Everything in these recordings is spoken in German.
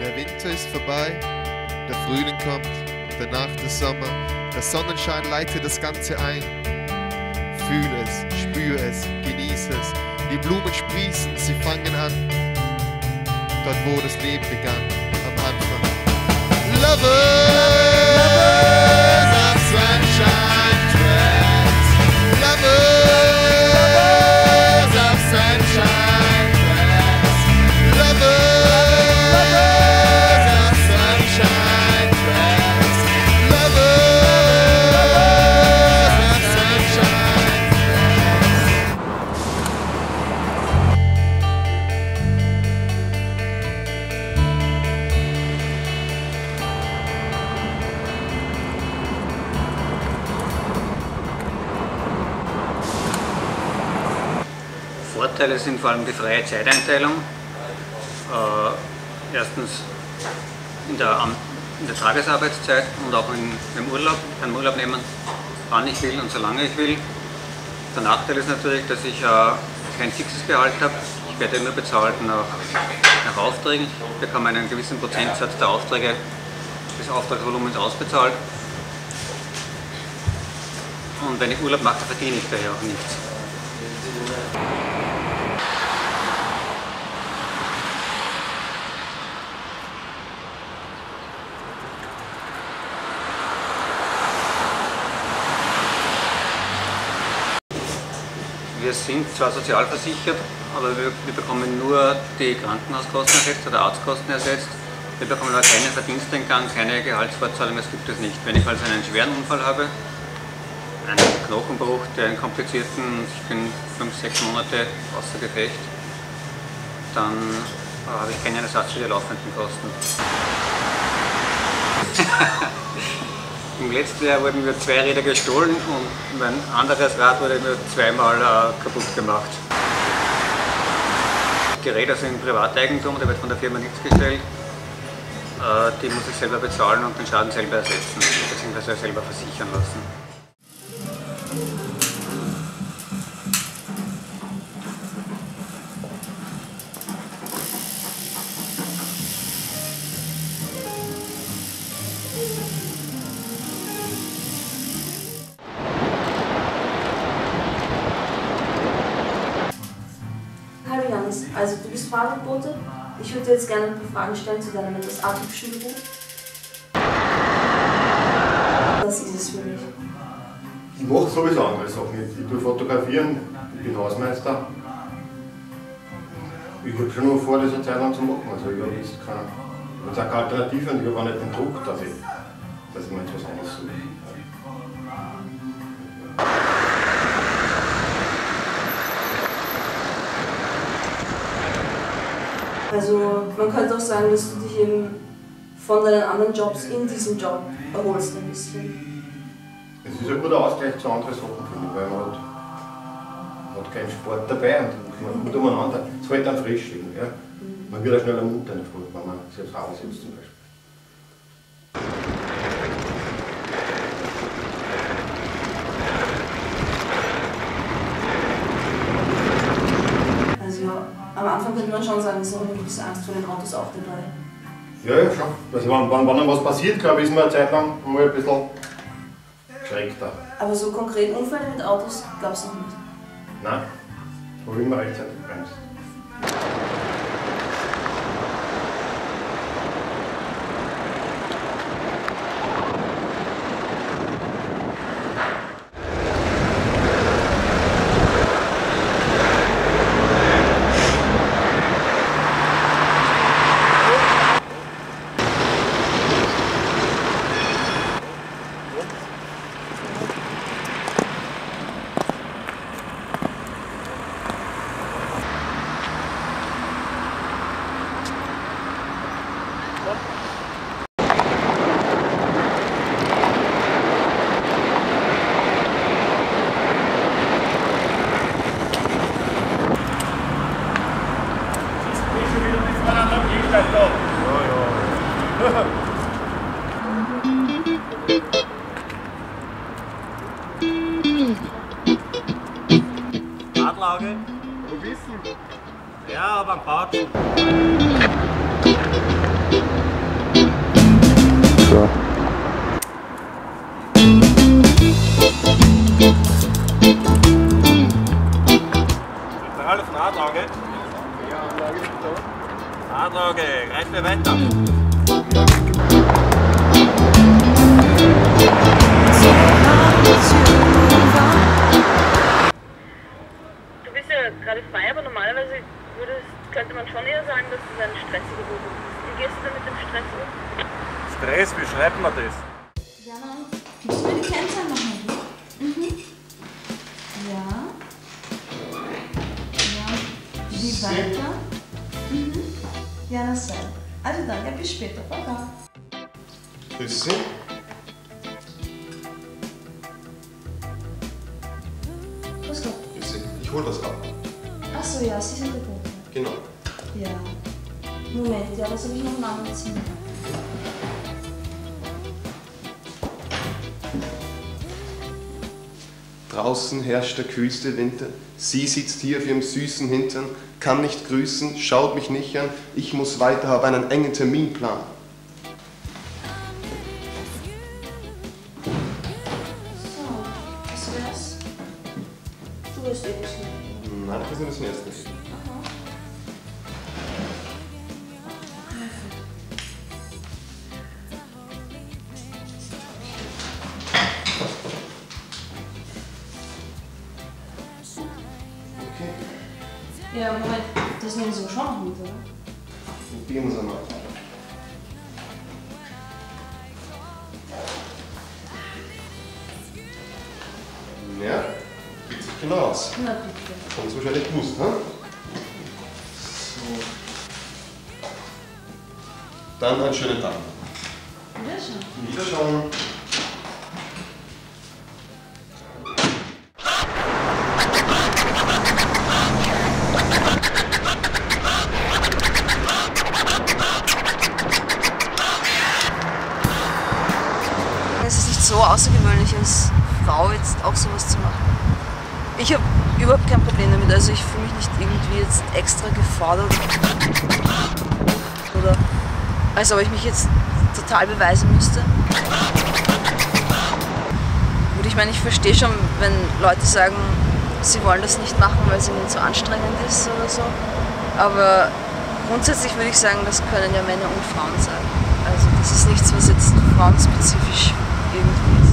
Der Winter ist vorbei, der Frühling kommt, danach der Sommer. Der Sonnenschein leitet das Ganze ein. Fühl es, spür es, genieße es. Die Blumen sprießen, sie fangen an. Dort, wo das Leben begann, am Anfang. Lovers Vorteile sind vor allem die freie Zeiteinteilung. Äh, erstens in der, in der Tagesarbeitszeit und auch in, im Urlaub. Ich kann Urlaub nehmen, wann ich will und solange ich will. Der Nachteil ist natürlich, dass ich äh, kein fixes Gehalt habe. Ich werde nur bezahlt nach, nach Aufträgen. Ich bekomme einen gewissen Prozentsatz der Aufträge des Auftragsvolumens ausbezahlt. Und wenn ich Urlaub mache, verdiene ich daher auch nichts. Wir sind zwar sozialversichert, aber wir, wir bekommen nur die Krankenhauskosten ersetzt oder Arztkosten ersetzt. Wir bekommen aber keinen Verdiensteingang, keine Gehaltsfortzahlung, das gibt es nicht. Wenn ich also einen schweren Unfall habe, einen Knochenbruch, der einen komplizierten, ich bin fünf, sechs Monate außer Gefecht, dann habe ich keinen Ersatz für die laufenden Kosten. Im letzten Jahr wurden mir zwei Räder gestohlen und mein anderes Rad wurde mir zweimal äh, kaputt gemacht. Die Räder sind Privateigentum, da wird von der Firma nichts gestellt. Äh, die muss ich selber bezahlen und den Schaden selber ersetzen, beziehungsweise selber versichern lassen. Fahrradbote. Ich würde jetzt gerne ein paar Fragen stellen zu deiner etwas atypischen Beruf. Das ist es für mich. Ich mache sowieso andere Sachen. Ich, tue fotografieren, ich bin Hausmeister. Ich habe schon noch vor, eine Zeit lang zu machen. Also ich habe jetzt keine, keine Alternative und ich habe auch nicht den Druck, dass ich, dass ich mir etwas anderes suche. Also man könnte auch sagen, dass du dich eben von deinen anderen Jobs in diesem Job erholst ein bisschen. Es ist ein guter Ausgleich zu anderen Sachen, finde ich, weil man hat, hat keinen Sport dabei und man kommt umeinander. Es fällt dann frisch. Ja. Man wird auch schneller munter wenn man aufs Haus sitzt zum Beispiel. Also am Anfang könnte man schon sagen, es ist eine gewisse Angst vor den Autos auch dabei. Ja, ja, schon. Also wenn, wenn, wenn was passiert, glaube ich, ist man eine Zeit lang mal ein bisschen geschreckter. Aber so konkret Unfälle mit Autos gab es noch nicht. Nein, habe ich immer rechtzeitig bremst. Radlauge? Wo bist du? Ja, aber am Bautzen. So. Da. Anlage, reicht mir weiter. Du bist ja gerade frei, aber normalerweise würdest, könnte man schon eher sagen, dass das ein stressiger Beruf ist. Wie gehst du denn mit dem Stress um? Stress, wie schreibt man das? Jana, gibst du mir die nochmal durch? Mhm. Ja. Ja. Wie weiter? Mhm. Ja, das Also später. Baba. Grüß Sie. Grüß Gott. Grüß Sie. Ich hol was ab. Achso, ja, Sie sind der Bote. Genau. Ja. Moment, ja, was habe ich noch im anderen Draußen herrscht der kühlste Winter. Sie sitzt hier auf ihrem süßen Hintern, kann nicht grüßen, schaut mich nicht an. Ich muss weiter, habe einen engen Terminplan. So, was wär's? Du bist eh nicht. Nein, das ist das erste. Okay, Ja, Moment, das nehmen Sie schon mit, oder? probieren wir es einmal. Ja, sieht sich genau aus. Na bitte. Haben Sie wahrscheinlich gewusst, ne? So. Dann einen schönen Tag. Wiederschauen. Wiederschauen. Auch sowas zu machen. Ich habe überhaupt kein Problem damit. Also ich fühle mich nicht irgendwie jetzt extra gefordert. Oder als ob ich mich jetzt total beweisen müsste. Gut, ich meine, ich verstehe schon, wenn Leute sagen, sie wollen das nicht machen, weil es ihnen zu anstrengend ist oder so. Aber grundsätzlich würde ich sagen, das können ja Männer und Frauen sein. Also das ist nichts, was jetzt frauenspezifisch irgendwie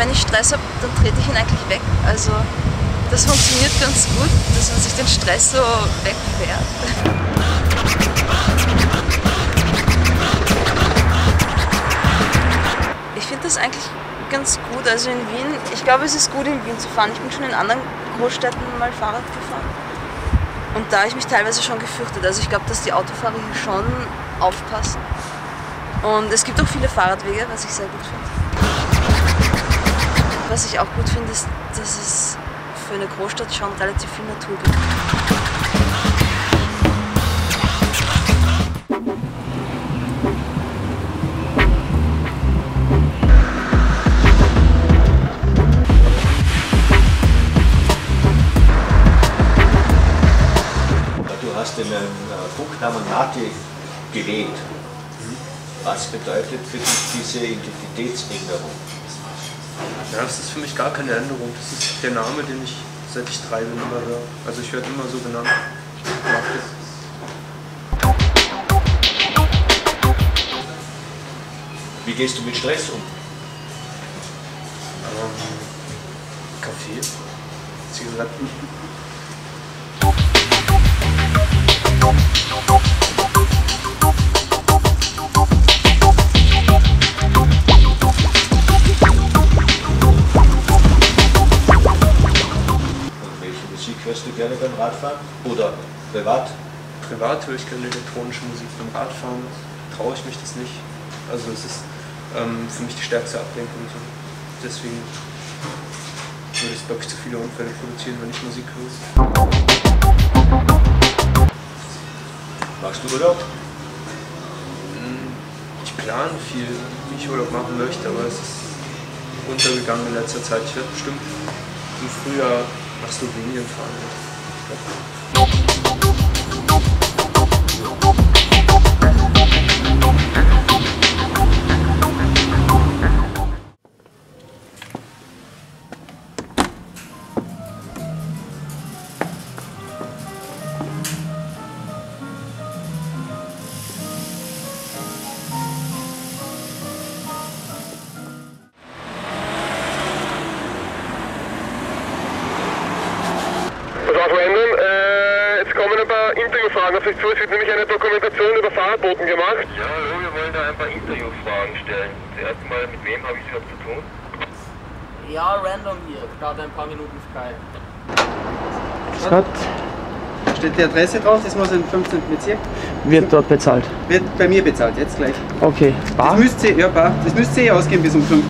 Wenn ich Stress habe, dann trete ich ihn eigentlich weg. Also das funktioniert ganz gut, dass man sich den Stress so wegfährt. Ich finde das eigentlich ganz gut. Also in Wien, ich glaube, es ist gut in Wien zu fahren. Ich bin schon in anderen Großstädten mal Fahrrad gefahren. Und da habe ich mich teilweise schon gefürchtet. Also ich glaube, dass die Autofahrer hier schon aufpassen. Und es gibt auch viele Fahrradwege, was ich sehr gut finde. Was ich auch gut finde, ist, dass es für eine Großstadt schon relativ viel Natur gibt. Du hast den äh, Punktnamen Nati gewählt. Was bedeutet für dich diese Identitätsänderung? Ja, das ist für mich gar keine Änderung. Das ist der Name, den ich seit ich drei bin immer höre. Also ich werde immer so genannt. Ich mag das. Wie gehst du mit Stress um? Ähm, Kaffee, Zigaretten. Radfahren? Oder privat? Privat höre ich gerne elektronische Musik beim Radfahren. Traue ich mich das nicht. Also es ist ähm, für mich die stärkste Ablenkung. So. Deswegen würde ich, glaube ich, zu viele Unfälle produzieren, wenn ich Musik höre. Machst du Urlaub? Mm, Ich plane viel, wie ich Urlaub machen möchte, aber es ist untergegangen in letzter Zeit. Ich werde bestimmt im Frühjahr nach Slowenien fahren. Thank you. Pass auf, Random. Äh, jetzt kommen ein paar Interviewfragen auf dich zu. Es wird nämlich eine Dokumentation über Fahrradboten gemacht. Ja, hallo, wir wollen da ein paar Interviewfragen stellen. Zuerst mal, mit wem habe ich es überhaupt zu tun? Ja, random hier. Gerade ein paar Minuten frei. Gott, Steht die Adresse drauf, das muss im 15. Bezirk. wird dort bezahlt. Wird bei mir bezahlt, jetzt gleich. Okay, Das bar. müsst ihr, ja, bar. Das müsst ihr eh ausgeben bis um 5.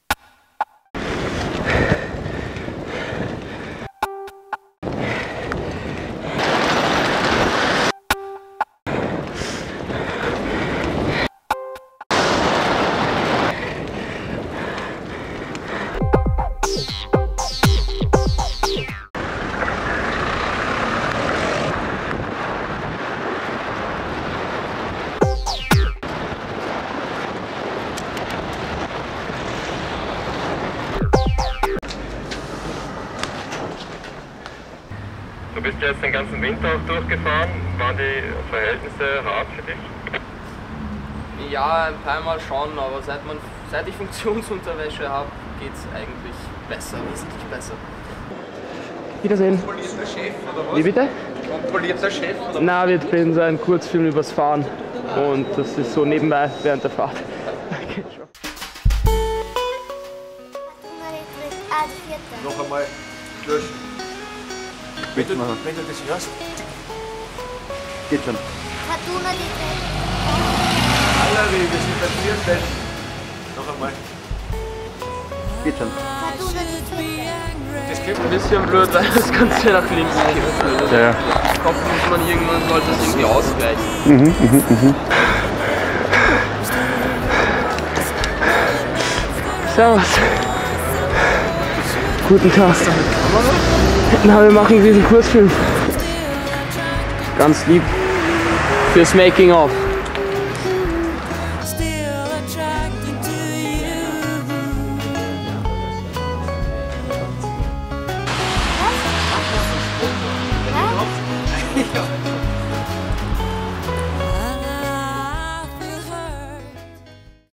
ganzen Winter auch durchgefahren. Waren die Verhältnisse hart für dich? Ja, ein paar Mal schon, aber seit, man, seit ich Funktionsunterwäsche habe, geht es eigentlich besser, wesentlich besser. Wiedersehen. Kontrollierter Chef oder Wie bitte? Kontrollierter Chef oder Na, wir drehen so einen Kurzfilm übers Fahren. Und das ist so nebenbei während der Fahrt. Okay, vierte. Noch einmal löschen. Wenn du, wenn du das hörst, geht schon. Fortuna die dritte. Allerwege, wir sind beim vierten. Noch einmal. Geht schon. Das klingt ein bisschen blöd, weil das Ganze nach links kippt. Ja, ja. Ich hoffe, muss man irgendwann sollte das irgendwie ausgleichen. Mhm, mhm, mhm. Servus. Guten Tag. Na, wir machen diesen Kurzfilm. Ganz lieb. Fürs Making of.